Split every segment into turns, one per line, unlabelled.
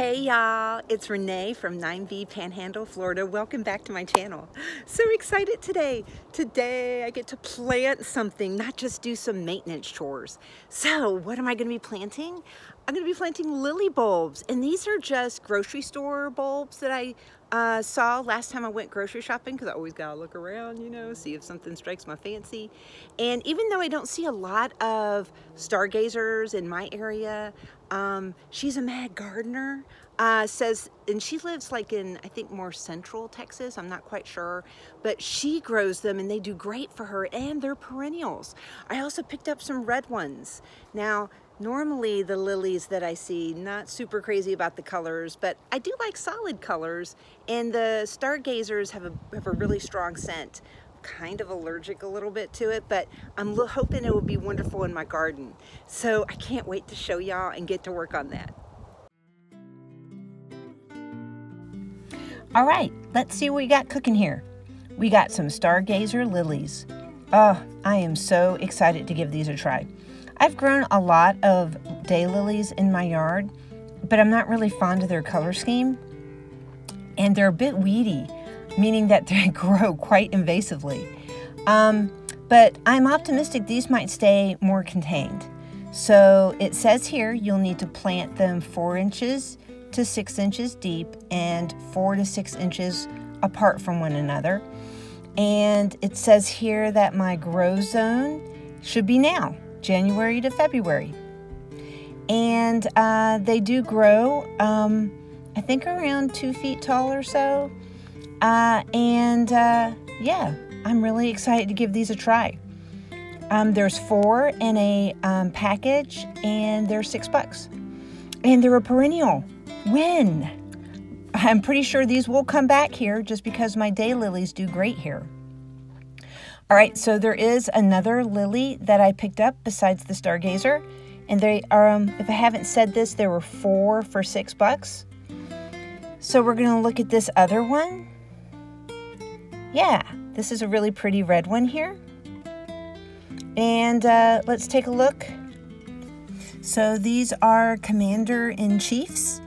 Hey y'all, it's Renee from 9V Panhandle, Florida. Welcome back to my channel. So excited today. Today I get to plant something, not just do some maintenance chores. So what am I gonna be planting? I'm gonna be planting lily bulbs and these are just grocery store bulbs that I uh, saw last time I went grocery shopping because I always gotta look around, you know, see if something strikes my fancy. And even though I don't see a lot of stargazers in my area, um, she's a mad gardener. Uh, says, and she lives like in, I think more central Texas. I'm not quite sure, but she grows them and they do great for her and they're perennials. I also picked up some red ones. Now, normally the lilies that I see, not super crazy about the colors, but I do like solid colors and the stargazers have a, have a really strong scent kind of allergic a little bit to it, but I'm hoping it will be wonderful in my garden. So I can't wait to show y'all and get to work on that.
All right, let's see what we got cooking here. We got some stargazer lilies. Oh, I am so excited to give these a try. I've grown a lot of daylilies in my yard, but I'm not really fond of their color scheme. And they're a bit weedy meaning that they grow quite invasively. Um, but I'm optimistic these might stay more contained. So it says here you'll need to plant them four inches to six inches deep and four to six inches apart from one another. And it says here that my grow zone should be now, January to February. And uh, they do grow, um, I think, around two feet tall or so. Uh, and uh, yeah, I'm really excited to give these a try. Um, there's four in a um, package, and they're six bucks. And they're a perennial. When? I'm pretty sure these will come back here just because my daylilies do great here. All right, so there is another lily that I picked up besides the stargazer. And they are, um, if I haven't said this, there were four for six bucks. So we're going to look at this other one. Yeah, this is a really pretty red one here. And uh, let's take a look. So these are Commander-in-Chiefs,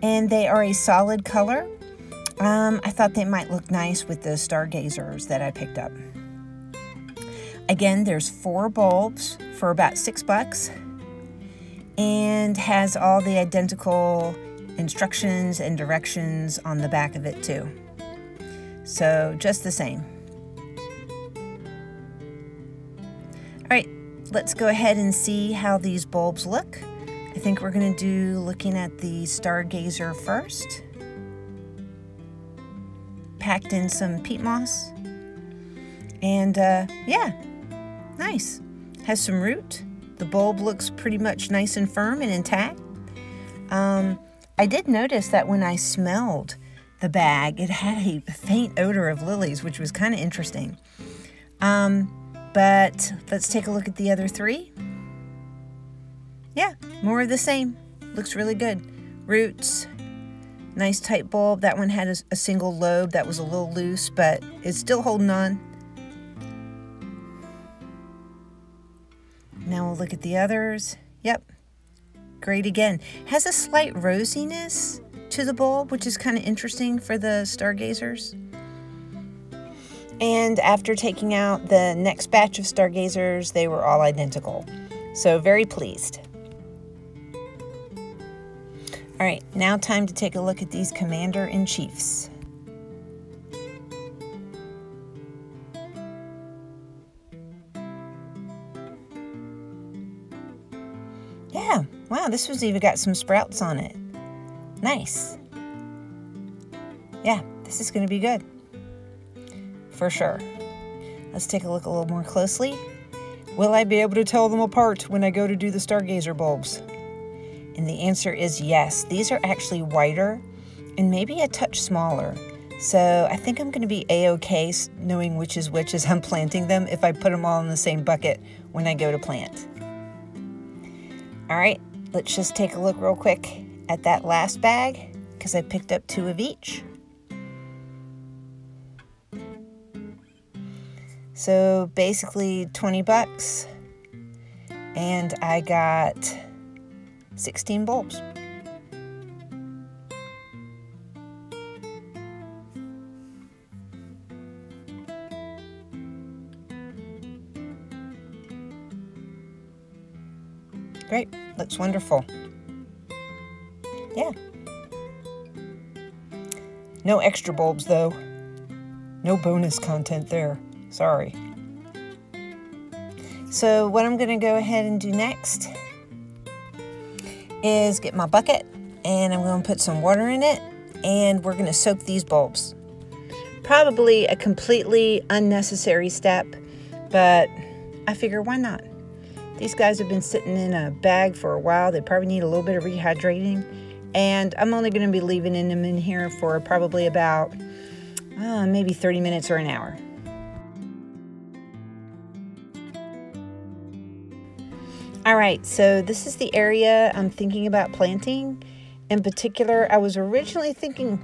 and they are a solid color. Um, I thought they might look nice with the stargazers that I picked up. Again, there's four bulbs for about six bucks and has all the identical instructions and directions on the back of it too. So just the same. All right, let's go ahead and see how these bulbs look. I think we're gonna do looking at the Stargazer first. Packed in some peat moss. And uh, yeah, nice. Has some root. The bulb looks pretty much nice and firm and intact. Um, I did notice that when I smelled the bag, it had a faint odor of lilies, which was kind of interesting. Um, but let's take a look at the other three. Yeah, more of the same. Looks really good. Roots, nice tight bulb. That one had a, a single lobe that was a little loose, but it's still holding on. Look at the others. Yep, great again. Has a slight rosiness to the bulb, which is kind of interesting for the stargazers. And after taking out the next batch of stargazers, they were all identical. So very pleased. All right, now time to take a look at these Commander-in-Chiefs. Yeah, wow, this one's even got some sprouts on it. Nice. Yeah, this is going to be good. For sure. Let's take a look a little more closely. Will I be able to tell them apart when I go to do the stargazer bulbs? And the answer is yes. These are actually whiter and maybe a touch smaller. So I think I'm going to be a-okay knowing which is which as I'm planting them if I put them all in the same bucket when I go to plant. All right, let's just take a look real quick at that last bag because I picked up two of each. So basically 20 bucks and I got 16 bulbs. Great, looks wonderful. Yeah. No extra bulbs though. No bonus content there. Sorry. So what I'm going to go ahead and do next is get my bucket and I'm going to put some water in it and we're going to soak these bulbs. Probably a completely unnecessary step, but I figure why not? These guys have been sitting in a bag for a while. They probably need a little bit of rehydrating. And I'm only going to be leaving them in here for probably about uh, maybe 30 minutes or an hour. All right, so this is the area I'm thinking about planting. In particular, I was originally thinking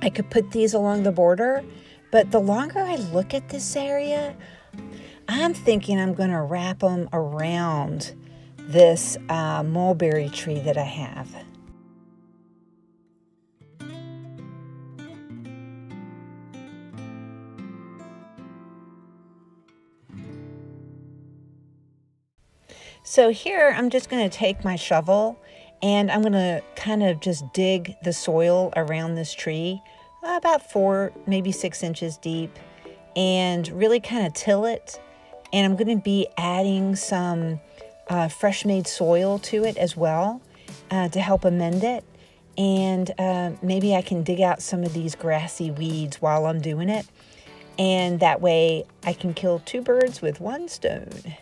I could put these along the border, but the longer I look at this area, I'm thinking I'm going to wrap them around this uh, mulberry tree that I have. So here I'm just going to take my shovel and I'm going to kind of just dig the soil around this tree about four, maybe six inches deep and really kind of till it. And I'm going to be adding some uh, fresh made soil to it as well uh, to help amend it. And uh, maybe I can dig out some of these grassy weeds while I'm doing it. And that way I can kill two birds with one stone.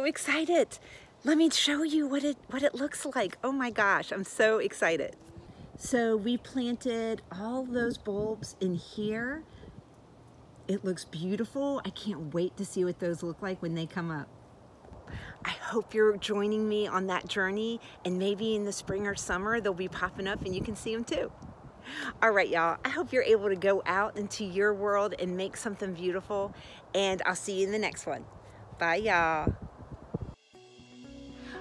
So excited. Let me show you what it, what it looks like. Oh my gosh, I'm so excited. So we planted all those bulbs in here. It looks beautiful. I can't wait to see what those look like when they come up. I hope you're joining me on that journey and maybe in the spring or summer they'll be popping up and you can see them too. All right, y'all, I hope you're able to go out into your world and make something beautiful and I'll see you in the next one. Bye, y'all.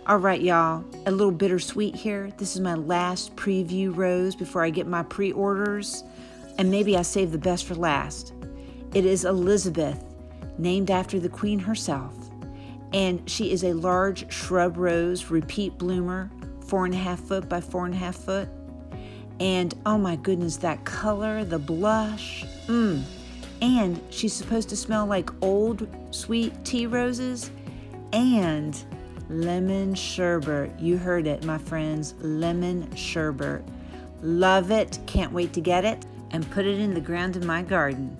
All right, y'all, a little bittersweet here. This is my last preview rose before I get my pre-orders and maybe I save the best for last. It is Elizabeth, named after the queen herself and she is a large shrub rose, repeat bloomer, four and a half foot by four and a half foot. And oh my goodness, that color, the blush, mmm. And she's supposed to smell like old sweet tea roses and lemon sherbet. You heard it, my friends, lemon sherbet. Love it, can't wait to get it and put it in the ground in my garden.